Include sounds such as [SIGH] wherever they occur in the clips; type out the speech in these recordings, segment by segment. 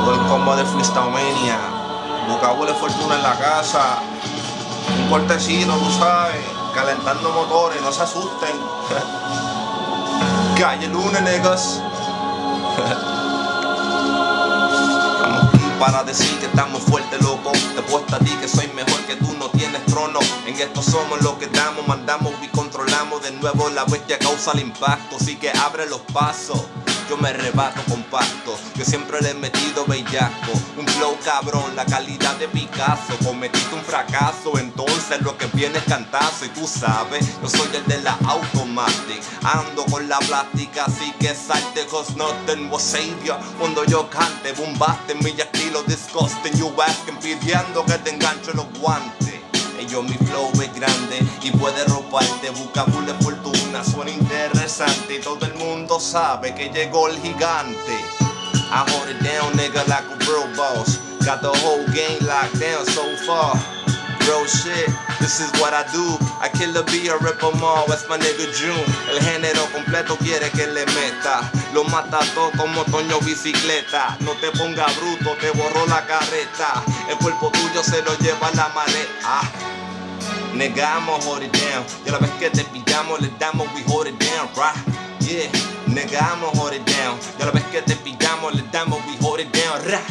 Llegó el combo de Freestyle Mania. Bucabule Fortuna en la casa. Un cortecito, tú sabes. Calentando motores, no se asusten. [LAUGHS] Calle lunes, negas. [LAUGHS] Para decir que estamos fuertes, loco. Te puesto a ti que soy mejor que tú, no tienes trono. En esto somos lo que damos, mandamos. De nuevo la bestia causa el impacto, así que abre los pasos yo me rebato compacto. Yo siempre le he metido bellaco, un flow cabrón, la calidad de Picasso. Cometiste un fracaso, entonces lo que viene es cantazo. Y tú sabes, yo soy el de la automatic. Ando con la plástica, así que salte, cause nothing was savior. Cuando yo cante, bombaste mi estilo disgusting. You asking, pidiendo que te engancho los guantes. Yo mi flow es grande y puede romperte, busca de fortuna, suena interesante y todo el mundo sabe que llegó el gigante. I hold it down, nigga, like a real boss. Got the whole game locked down so far. Real shit, this is what I do. I kill a beer, rip them all, that's my nigga June. El género completo quiere que le meta. Lo mata todo como Toño bicicleta. No te ponga bruto, te borró la carreta. El cuerpo tuyo se lo lleva la maleta. Nigga, I'ma hold it down. Y a la vez que te pillamos, le damos, we hold it down, right? Yeah, nigga, I'ma hold it down. Y a la vez que te pillamos, le damos, we hold it down, right?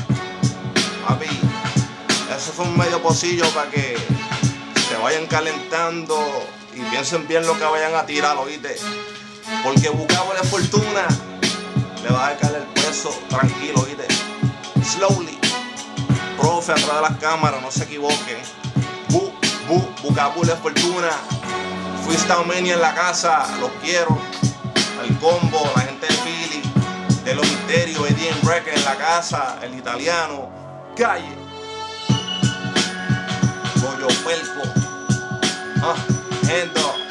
Papi, eso fue un medio pocillo para que se vayan calentando y piensen bien lo que vayan a tirar, oíste. Porque buscamos la fortuna, le va a caer el peso, tranquilo, oíste. Slowly. Profe, atrás de las cámaras, no se equivoquen. Bu, bu, Bucabule Fortuna. Freestyle Mania en la casa, los quiero. El combo, la gente de Philly, de los misterios, Eddie Record en la casa, el italiano. Calle. Goyo Pelco. Ah, Endo.